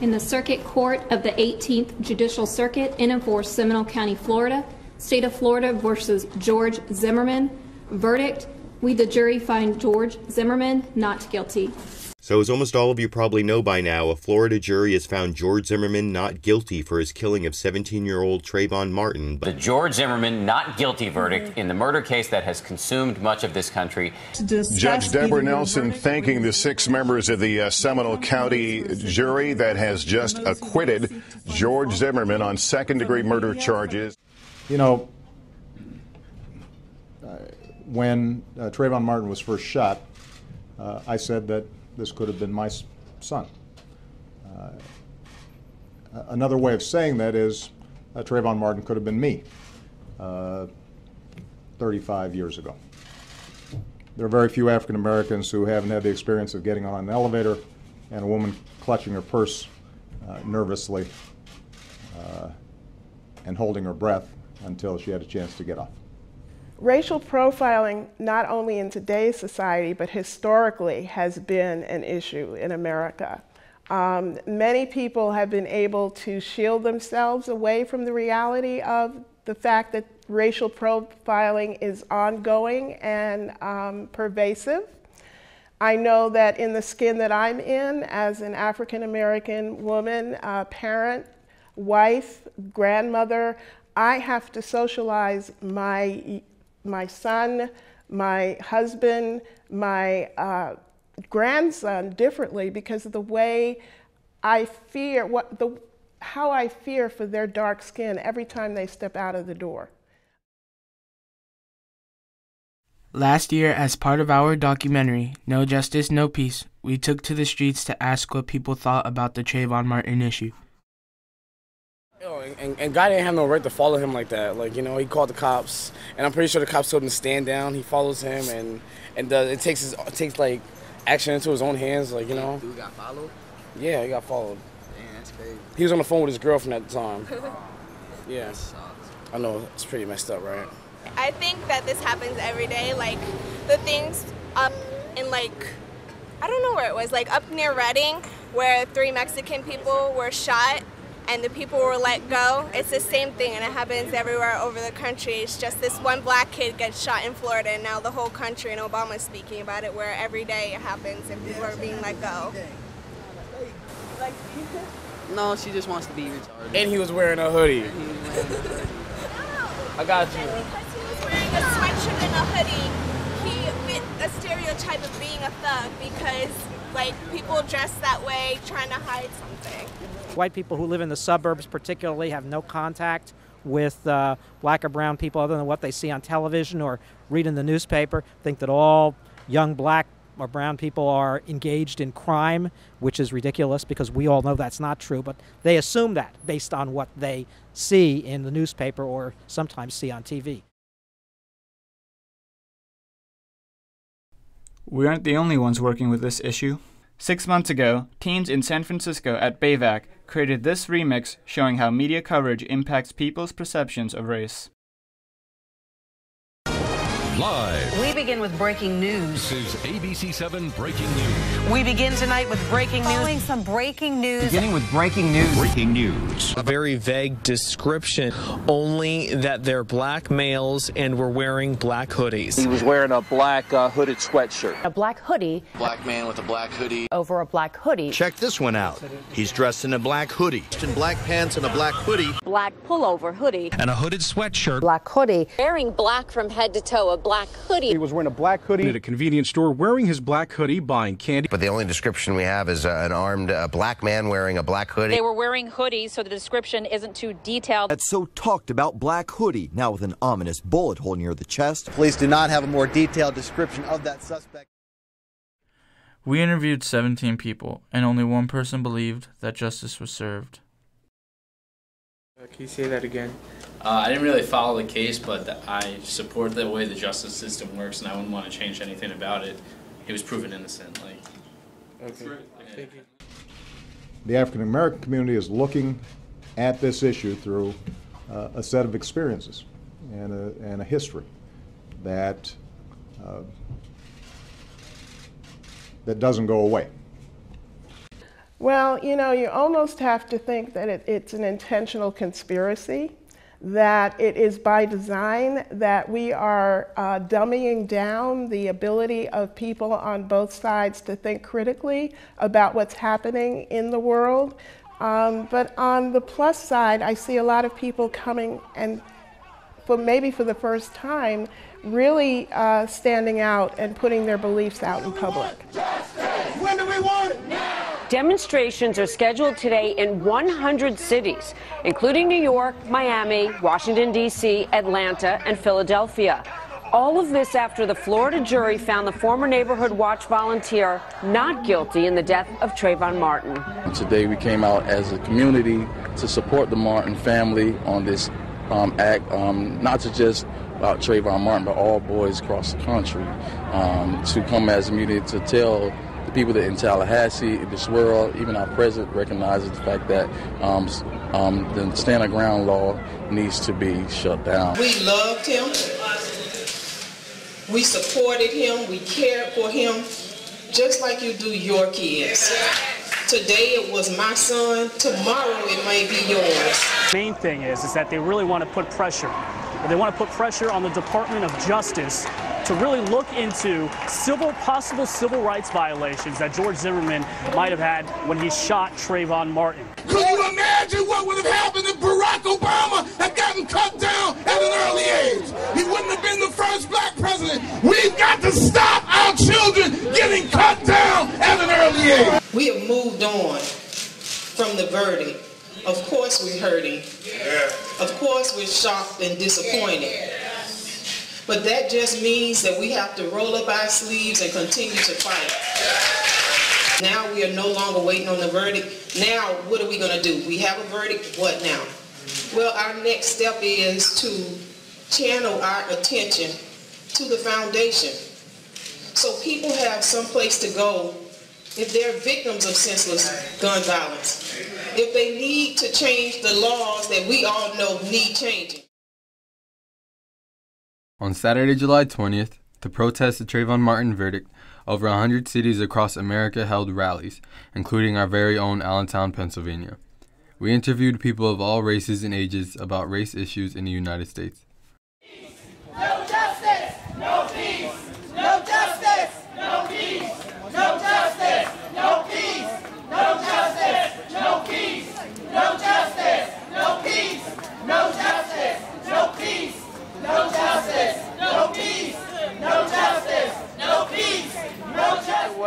in the Circuit Court of the 18th Judicial Circuit in and for Seminole County, Florida, State of Florida versus George Zimmerman. Verdict, we the jury find George Zimmerman not guilty. So, as almost all of you probably know by now, a Florida jury has found George Zimmerman not guilty for his killing of 17 year old Trayvon Martin. The George Zimmerman not guilty verdict in the murder case that has consumed much of this country. Judge Deborah Nelson thanking the six members of the uh, Seminole County jury that has just acquitted George Zimmerman on second degree murder charges. You know, uh, when uh, Trayvon Martin was first shot, uh, I said that this could have been my son. Uh, another way of saying that is uh, Trayvon Martin could have been me uh, 35 years ago. There are very few African Americans who haven't had the experience of getting on an elevator and a woman clutching her purse uh, nervously uh, and holding her breath until she had a chance to get off. Racial profiling, not only in today's society, but historically, has been an issue in America. Um, many people have been able to shield themselves away from the reality of the fact that racial profiling is ongoing and um, pervasive. I know that in the skin that I'm in as an African American woman, uh, parent, wife, grandmother, I have to socialize my my son, my husband, my uh, grandson differently because of the way I fear what the how I fear for their dark skin every time they step out of the door. Last year, as part of our documentary, No Justice, No Peace, we took to the streets to ask what people thought about the Trayvon Martin issue. Yo, and, and guy didn't have no right to follow him like that. Like you know, he called the cops, and I'm pretty sure the cops told him to stand down. He follows him, and and does, it takes his it takes like action into his own hands. Like you know. Dude got followed. Yeah, he got followed. Damn, that's crazy. He was on the phone with his girlfriend at the time. yeah. I know it's pretty messed up, right? I think that this happens every day. Like the things up in like I don't know where it was, like up near Reading, where three Mexican people were shot and the people were let go. It's the same thing, and it happens everywhere over the country. It's just this one black kid gets shot in Florida, and now the whole country and Obama's speaking about it, where every day it happens and people are being let go. No, she just wants to be retarded. And he was wearing a hoodie. I got you. Because he was wearing a sweatshirt and a hoodie, he fit a stereotype of being a thug because, like, people dress that way trying to hide something. White people who live in the suburbs, particularly, have no contact with uh, black or brown people other than what they see on television or read in the newspaper. Think that all young black or brown people are engaged in crime, which is ridiculous because we all know that's not true, but they assume that based on what they see in the newspaper or sometimes see on TV. We aren't the only ones working with this issue. Six months ago, teens in San Francisco at Bayvac created this remix showing how media coverage impacts people's perceptions of race. Live. We begin with breaking news. This is ABC 7 Breaking News. We begin tonight with breaking news. Following some breaking news. Beginning with breaking news. Breaking news. A very vague description, only that they're black males and were wearing black hoodies. He was wearing a black uh, hooded sweatshirt. A black hoodie. Black man with a black hoodie. Over a black hoodie. Check this one out. He's dressed in a black hoodie. In black pants and a black hoodie. Black pullover hoodie. And a hooded sweatshirt. Black hoodie. Wearing black from head to toe, a black hoodie. He was wearing a black hoodie. At a convenience store, wearing his black hoodie, buying candy. But the only description we have is uh, an armed uh, black man wearing a black hoodie. They were wearing hoodies, so the description isn't too detailed. That so talked about black hoodie, now with an ominous bullet hole near the chest. Police do not have a more detailed description of that suspect. We interviewed 17 people, and only one person believed that justice was served. Uh, can you say that again? Uh, I didn't really follow the case, but the, I support the way the justice system works, and I wouldn't want to change anything about it. He was proven innocent. Like, okay. Thank you. The African American community is looking at this issue through uh, a set of experiences and a, and a history that uh, that doesn't go away. Well, you know, you almost have to think that it, it's an intentional conspiracy, that it is by design that we are uh, dumbing down the ability of people on both sides to think critically about what's happening in the world. Um, but on the plus side, I see a lot of people coming and, for maybe for the first time, really uh, standing out and putting their beliefs out in public. When do we want it? Demonstrations are scheduled today in 100 cities, including New York, Miami, Washington, D.C., Atlanta, and Philadelphia. All of this after the Florida jury found the former Neighborhood Watch volunteer not guilty in the death of Trayvon Martin. Today we came out as a community to support the Martin family on this um, act, um, not to just about Trayvon Martin, but all boys across the country, um, to come as a community to tell the people that in Tallahassee, in this world, even our president recognizes the fact that um, um, the stand of ground law needs to be shut down. We loved him. We supported him. We cared for him, just like you do your kids. Today it was my son. Tomorrow it may be yours. The main thing is, is that they really want to put pressure. They want to put pressure on the Department of Justice to really look into civil, possible civil rights violations that George Zimmerman might have had when he shot Trayvon Martin. Could you imagine what would have happened if Barack Obama had gotten cut down at an early age? He wouldn't have been the first black president. We've got to stop our children getting cut down at an early age. We have moved on from the verdict. Of course we're hurting. Of course we're shocked and disappointed. But that just means that we have to roll up our sleeves and continue to fight. Now we are no longer waiting on the verdict. Now what are we going to do? We have a verdict. What now? Well, our next step is to channel our attention to the foundation. So people have some place to go if they're victims of senseless gun violence. If they need to change the laws that we all know need changing. On Saturday, July 20th, to protest the Trayvon Martin verdict, over 100 cities across America held rallies, including our very own Allentown, Pennsylvania. We interviewed people of all races and ages about race issues in the United States. No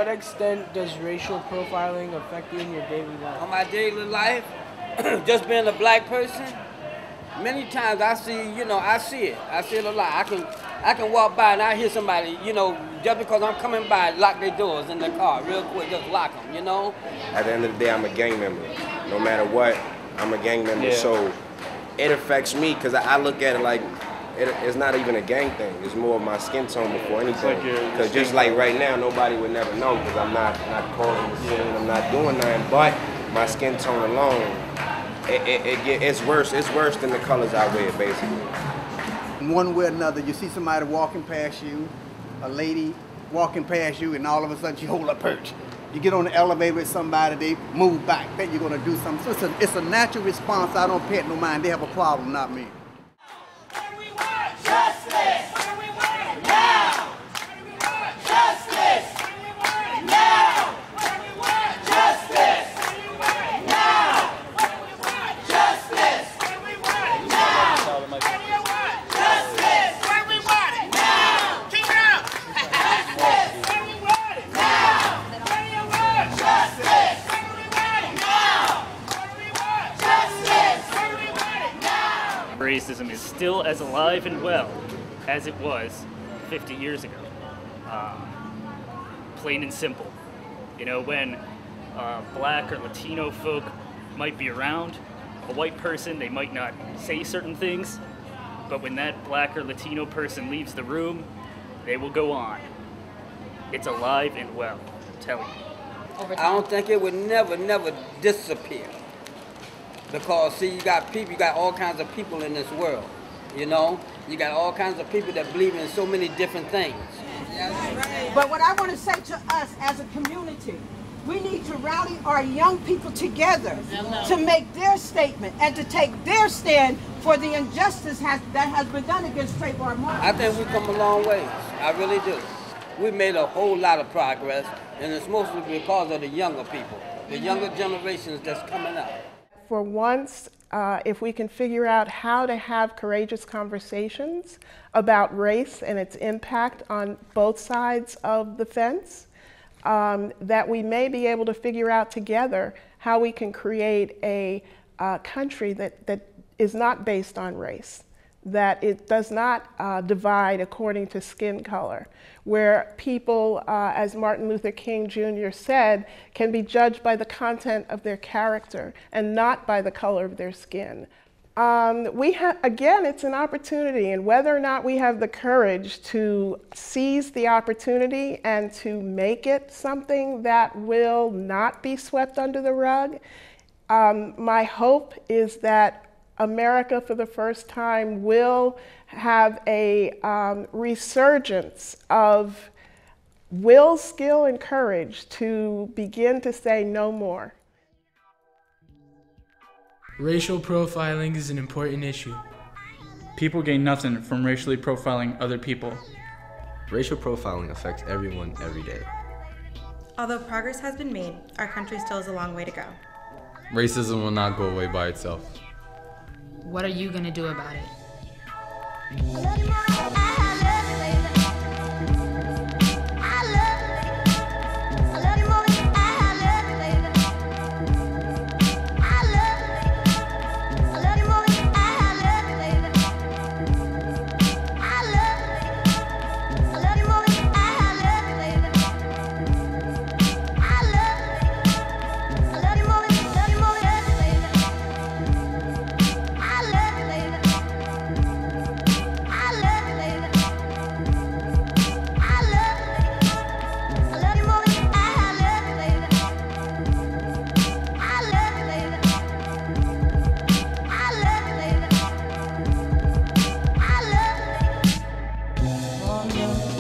what extent does racial profiling affect you in your daily life? On my daily life, just being a black person, many times I see, you know, I see it. I see it a lot. I can, I can walk by and I hear somebody, you know, just because I'm coming by, lock their doors in the car real quick, just lock them, you know. At the end of the day, I'm a gang member. No matter what, I'm a gang member. Yeah. So it affects me because I, I look at it like it, it's not even a gang thing. It's more of my skin tone before anything. like your- your Because skin just like right now, nobody would never know because I'm not not calling the scene. I'm not doing nothing. But my skin tone alone, it, it, it get, it's worse. It's worse than the colors I wear, basically. One way or another, you see somebody walking past you, a lady walking past you, and all of a sudden she hold a perch. You get on the elevator with somebody, they move back, then you're gonna do something. So it's a, it's a natural response. I don't pay it no mind. They have a problem, not me. Justice! Now! Justice! Now! Justice! Now! Justice! Now! Justice! Now! Keep it up! Justice! Now! Justice! Now! Justice! Now! Racism is still as alive and well as it was 50 years ago. Um, plain and simple. You know, when uh, black or Latino folk might be around, a white person, they might not say certain things, but when that black or Latino person leaves the room, they will go on. It's alive and well, I'm telling you. I don't think it would never, never disappear. Because see, you got people, you got all kinds of people in this world. You know, you got all kinds of people that believe in so many different things. But what I want to say to us as a community We need to rally our young people together to make their statement and to take their stand for the injustice has, that has been done against Trayvon Martin. I think we've come a long way. I really do. We've made a whole lot of progress, and it's mostly because of the younger people, the younger generations that's coming up. For once, uh, if we can figure out how to have courageous conversations about race and its impact on both sides of the fence, um, that we may be able to figure out together how we can create a uh, country that, that is not based on race, that it does not uh, divide according to skin color, where people, uh, as Martin Luther King Jr. said, can be judged by the content of their character and not by the color of their skin. Um, we have, again, it's an opportunity, and whether or not we have the courage to seize the opportunity and to make it something that will not be swept under the rug, um, my hope is that America, for the first time, will have a um, resurgence of will, skill, and courage to begin to say no more. Racial profiling is an important issue. People gain nothing from racially profiling other people. Racial profiling affects everyone every day. Although progress has been made, our country still has a long way to go. Racism will not go away by itself. What are you to do about it? Oh,